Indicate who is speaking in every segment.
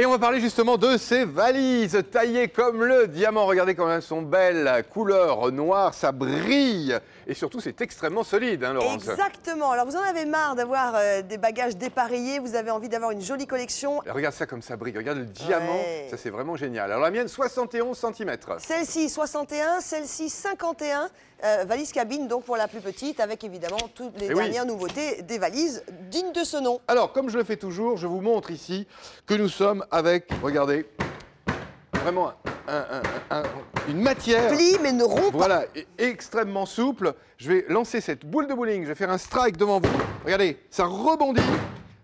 Speaker 1: Et on va parler justement de ces valises taillées comme le diamant. Regardez comme elles sont belles, couleur noire, ça brille. Et surtout, c'est extrêmement solide, hein, Laurence
Speaker 2: Exactement. Alors, vous en avez marre d'avoir euh, des bagages dépareillés, vous avez envie d'avoir une jolie collection.
Speaker 1: Regarde ça comme ça brille, regarde le diamant,
Speaker 2: Ouais.
Speaker 1: ça c'est vraiment génial. Alors la mienne, 71 cm.
Speaker 2: Celle-ci 61, celle-ci 51. euh, valise cabine donc pour la plus petite avec évidemment toutes les
Speaker 1: Eh oui.
Speaker 2: dernières nouveautés des valises dignes de ce nom.
Speaker 1: Alors, comme je le fais toujours, je vous montre ici que nous sommes avec, regardez, vraiment un- un- un- une matière...
Speaker 2: Plie mais ne rompt pas.
Speaker 1: Voilà, et- extrêmement souple. Je vais lancer cette boule de bowling, je vais faire un strike devant vous. Regardez, ça rebondit,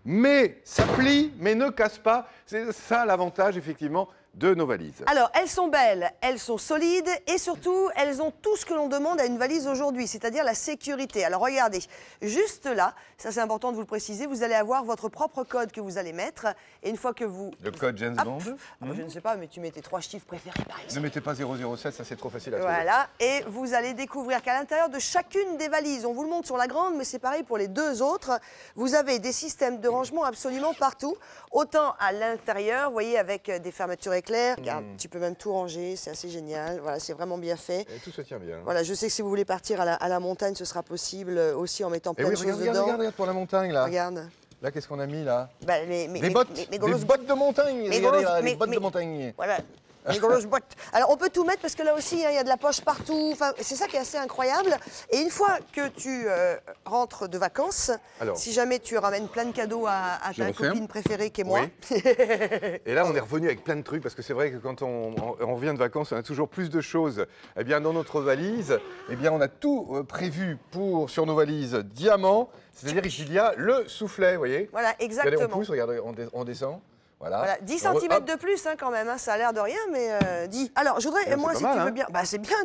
Speaker 1: mais ça plie, mais ne casse pas. C'est ça l'avantage, effectivement, de nos valises.
Speaker 2: Alors, elles sont belles, elles sont solides et surtout, elles ont tout ce que l'on demande à une valise aujourd'hui, c'est-à-dire la sécurité. Alors, regardez, juste là, ça c'est important de vous le préciser, vous allez avoir votre propre code que vous allez mettre et une fois que vous...
Speaker 1: Le code James
Speaker 2: Hop.
Speaker 1: Bond
Speaker 2: Ah Je ne sais pas, mais tu mets tes trois chiffres préférés par exemple.
Speaker 1: Ne mettez pas 007, ça c'est trop facile à trouver.
Speaker 2: Voilà, et vous allez découvrir qu'à l'intérieur de chacune des valises, on vous le montre sur la grande, mais c'est pareil pour les deux autres, vous avez des systèmes de rangement absolument partout, autant à l'intérieur, vous voyez, avec des fermetures Regarde,
Speaker 1: Hmm.
Speaker 2: tu peux même tout ranger, c'est assez génial. Voilà, c'est vraiment bien fait.
Speaker 1: Et tout se tient bien.
Speaker 2: Voilà, je sais que si vous voulez partir à la, à la montagne, ce sera possible euh, aussi en mettant
Speaker 1: Et
Speaker 2: plein
Speaker 1: oui,
Speaker 2: de choses
Speaker 1: regarde,
Speaker 2: dedans.
Speaker 1: regarde, regarde pour la montagne là.
Speaker 2: Regarde.
Speaker 1: Là, qu'est-ce qu'on a mis là?
Speaker 2: Bah,
Speaker 1: Des bottes, des bottes de montagne. regardez, là, les bottes de montagne.
Speaker 2: Voilà. Les grosses boîtes. Alors on peut tout mettre parce que là aussi hein, il y a de la poche partout. Enfin, c'est ça qui est assez incroyable. Et une fois que tu euh, rentres de vacances,
Speaker 1: Alors.
Speaker 2: si jamais tu ramènes plein de cadeaux à, ta
Speaker 1: referme.
Speaker 2: copine préférée qui est moi,
Speaker 1: Oui. Et là, on est revenu avec plein de trucs parce que c'est vrai que quand on, on- on revient de vacances, on a toujours plus de choses. Eh bien, dans notre valise, eh bien, on a tout euh, prévu pour sur nos valises diamants. C'est-à-dire qu'il y a le soufflet, vous voyez.
Speaker 2: voilà
Speaker 1: Regardez, on
Speaker 2: exactement.
Speaker 1: pousse, regardez, on descend. Voilà.
Speaker 2: Voilà, 10
Speaker 1: On re-
Speaker 2: cm
Speaker 1: hop.
Speaker 2: de plus hein, quand même, hein, ça a l'air de rien, mais euh, 10. Alors, je voudrais,
Speaker 1: Ouais,
Speaker 2: moi,
Speaker 1: c'est
Speaker 2: si tu veux
Speaker 1: hein.
Speaker 2: bien, bah, c'est bien,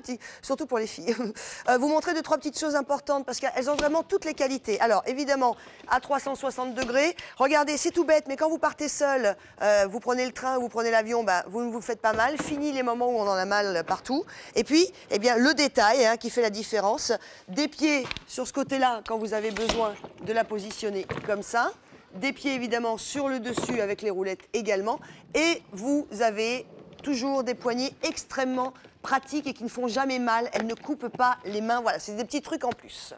Speaker 2: surtout pour les filles, Euh, vous montrer deux, trois petites choses importantes parce qu'elles ont vraiment toutes les qualités. Alors, évidemment, à 360 degrés, regardez, c'est tout bête, mais quand vous partez seul, euh, vous prenez le train, vous prenez l'avion, bah, vous ne vous faites pas mal. Fini les moments où on en a mal partout. Et puis, eh bien, le détail hein, qui fait la différence, des pieds sur ce côté-là quand vous avez besoin de la positionner comme ça des pieds évidemment sur le dessus avec les roulettes également. Et vous avez toujours des poignées extrêmement pratiques et qui ne font jamais mal. Elles ne coupent pas les mains. Voilà, c'est des petits trucs en plus.